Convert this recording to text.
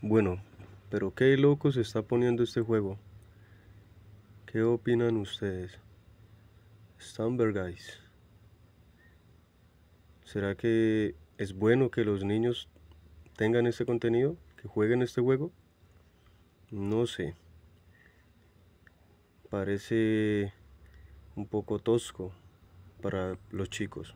Bueno, pero qué loco se está poniendo este juego. ¿Qué opinan ustedes? Stamber guys. ¿Será que es bueno que los niños tengan este contenido? ¿Que jueguen este juego? No sé. Parece un poco tosco para los chicos.